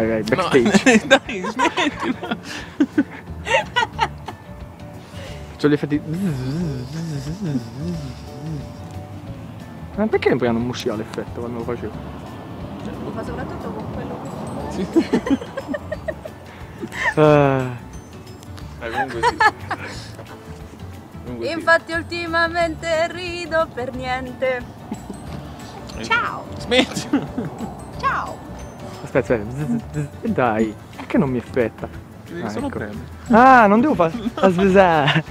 backstage. No, dai, smettila. C'ho gli effetti. Ma perché poi non usciva l'effetto quando lo facevo? Ma soprattutto con quello che... Ah, Eh, comunque sì. Comunque sì. Infatti ultimamente rido per niente. Ciao! Smetti. Ciao! Aspetta, aspetta. E dai, perché non mi effetta? Ah, solo ecco. premere. Ah, non devo fare. Aspetta.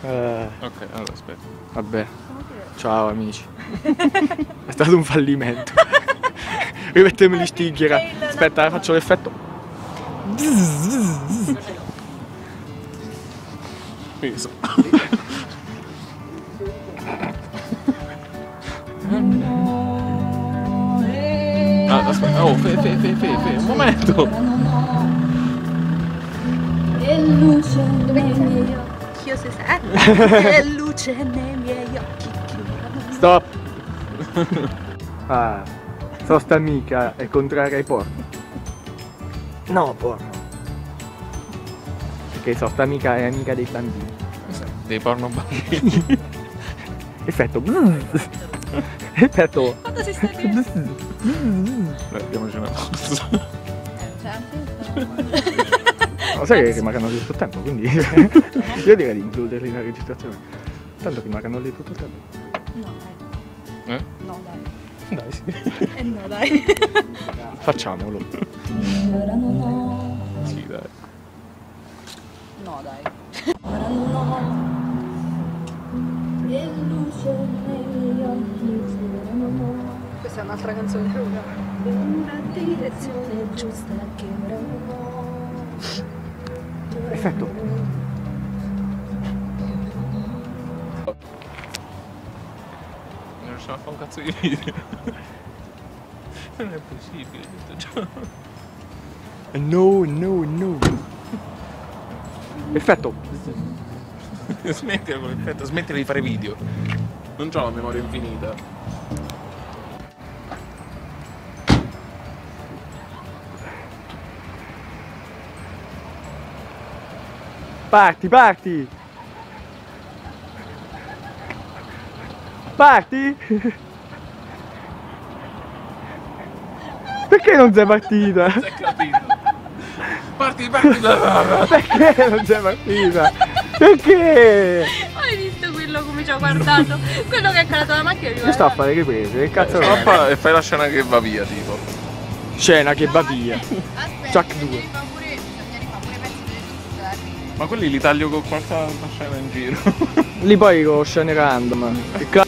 Eh, Ok, allora aspetta. vabbè. Ciao amici. È stato un fallimento. Rimettetemi gli stigghera. Aspetta, faccio l'effetto. Peso. aspetta, oh, fe, fe, fe, fe, fe, un momento. E luce nei miei occhi, io si sa. E luce nei miei occhi. Stop. Ah, so sta amica è contraria ai porno. No, porno. Perché so sta amica è amica dei bambini. Dei porno bambini. Effetto. Effetto. Quando si sta bene? Beh, diamoci una pausa. No, sai che rimarranno lì tutto il tempo, quindi io direi di includerli nella registrazione. Tanto rimarranno lì tutto il tempo. No, dai. Eh? No, dai. Dai, sì. Eh no, dai. Facciamolo. Sì, dai. No, dai. Questa è un'altra canzone Luca. Una direzione giusta che ora non ho. Effetto. Non riusciamo a fare un cazzo di video. Non è possibile questo gioco. No, no, no. Effetto. Smettila con l'effetto, smettila di fare video. Non ho la memoria infinita. Parti, parti! Parti? Perché non sei partita? Non sei capito. Parti, parti. Perché non sei partita? Perché? Hai visto quello come ci ha guardato? Quello che ha calato la macchina Che sta a fare che prese? Che cazzo eh. E fai la scena che va via, tipo. Scena che va via. Aspetta, Chuck 2. Ma quelli li taglio con qualche scena in giro. Lì poi con scene random.